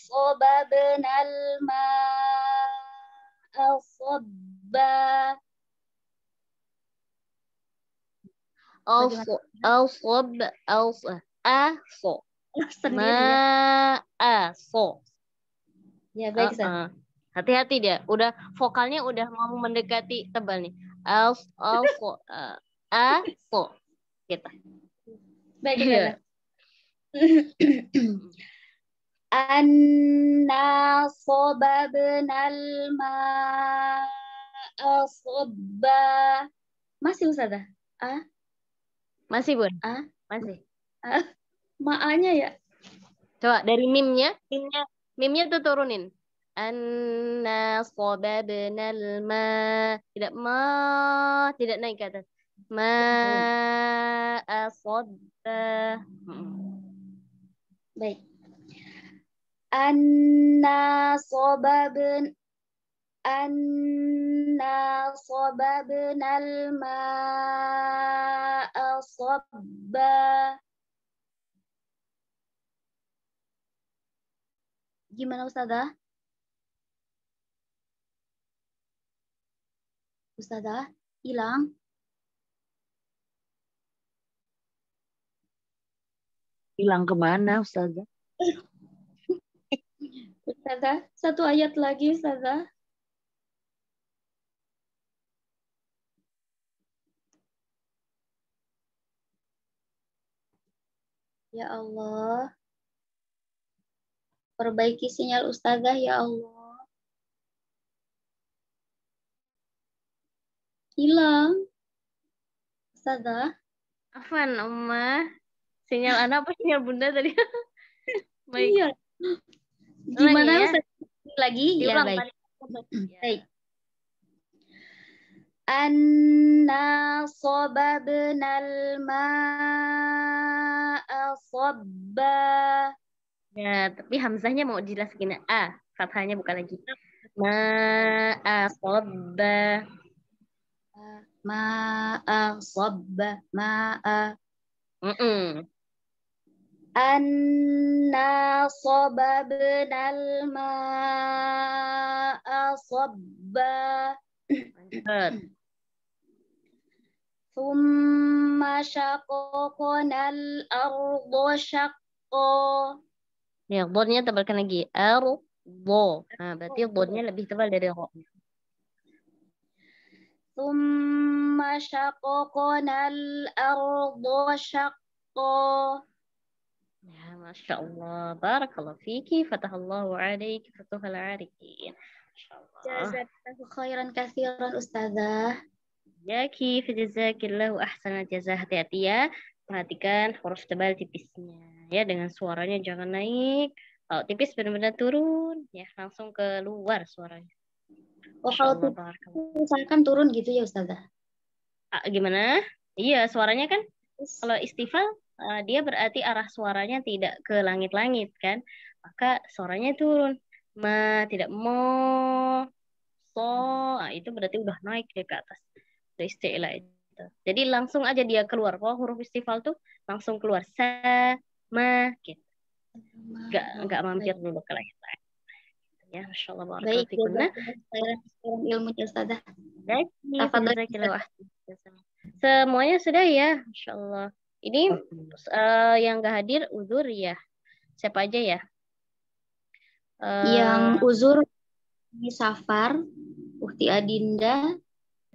sobabnal ma sobba. Al-sob. Al-sob. Al-sob. Ya, baik, Uh -uh. Hati-hati dia. Udah vokalnya udah mau mendekati tebal nih. Alf, alfo, eh, a, kita Gitu. Baik, ya. Anna sobabnal. Masih Ustazah? Ah? Masih, Bun. Ah? Masih. Ah? Ma'anya ya? Coba dari mimnya, mimnya, mimnya tuh turunin. Anna sababnal ma. Tidak ma, tidak naik ke atas. Ma asabba. Baik. Anna sababn Anna sababna al-ma'a sabba. Gimana Ustazah? Ustazah, hilang. Hilang ke mana Ustazah? Ustazah, satu ayat lagi Ustazah. Ya Allah. Perbaiki sinyal Ustazah ya Allah. Hilang. Ustazah. Afan, Umma. Sinyal anak apa sinyal bunda tadi? Baik. Iya. Gimana ya. Ustazah? Lagi? Ya, Diulang baik. Ya. Baik. Anna sababnal ma'a sabba. Ya, tapi hamzahnya mau jelas gini. A, fathahnya bukan lagi. Ma asobba Ma'a sabba. Ma'a. Mm-mm. Anna sababnal ma'a sabba. Lanjut. ثم شققنا الأرض شقا Ya, bodnya tebalkan lagi. Ar, bo. Nah, berarti bodnya lebih tebal dari ro. ثم شققنا الأرض شقا Ya, Masya Allah. Barakallah fiki. Fatahallahu alaiki. Fatuhal arikin. Masya Allah. جزاك khairan kasiran Ustazah Jaki, fijazakillahu ahsanal jazah. Hati-hati ya. Perhatikan huruf tebal tipisnya. Ya, dengan suaranya jangan naik. Kalau tipis benar-benar turun. Ya, langsung keluar suaranya. Oh kalau tuh usahakan turun gitu ya Ustazah Ah, gimana? Iya, suaranya kan kalau istifal eh, dia berarti arah suaranya tidak ke langit-langit kan? Maka suaranya turun. Ma tidak mo so ah, itu berarti udah naik dia ke atas. Udah istilah itu. Jadi langsung aja dia keluar. Kalau huruf istifal tuh langsung keluar sa ma gitu. Enggak enggak mampir dulu ke langit-langit. Ya, Masya Allah. Baik, khairan kasiran ilmunya Ustazah Baik. Semuanya sudah ya, Masya Allah. Ini eh, yang gak hadir uzur ya. Siapa aja ya? Eh, Yang uzur ini Safar Ukti Adinda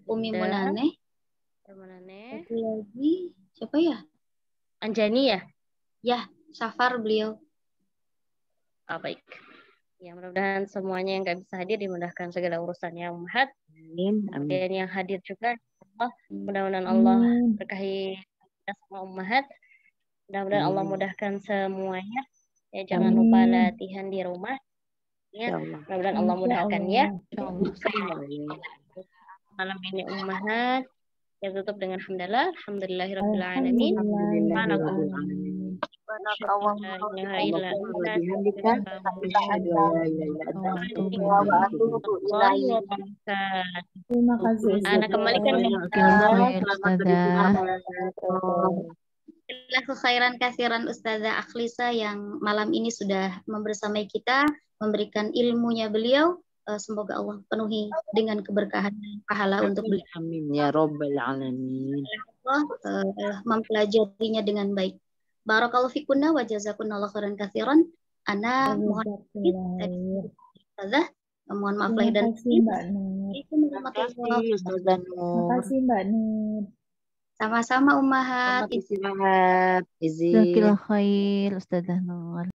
Umi Adinda. Munaneh lagi Siapa ya? Anjani ya? Safar beliau Ah, baik. Ya, mudah-mudahan semuanya yang gak bisa hadir dimudahkan segala urusannya Ummahat. Amin. Amin. Dan yang hadir juga, Allah, mudah-mudahan Allah berkahi kita semua Ummahat. Mudah-mudahan Allah mudahkan semuanya. Ya, jangan lupa Amin. latihan di rumah. Ya Ya, mudah-mudahan Allah mudahkan ya. malam ini ummahat ya tutup dengan hamdalah alhamdulillahirabbil alamin Terima kasih Ana Ustazah. kembalikan. Jazakallahu khairan kasiran Ustazah Akhlisa yang malam ini sudah membersamai kita memberikan ilmunya beliau. Eh, semoga Allah penuhi dengan keberkahan dan pahala untuk beliau. Amin ya rabbal alamin. eh, mempelajarinya dengan baik. Barakallahu fikunna wa jazakunallahu khairan kasiran. Ana mohon mohon maaf Terima lahir dan kasih batin. Mbak Terima kasih Terima Nur. kasih Mbak Nur. Sama-sama Ummahat. Selamat istirahat. Izin. Jazakillah khair Ustazah Nur.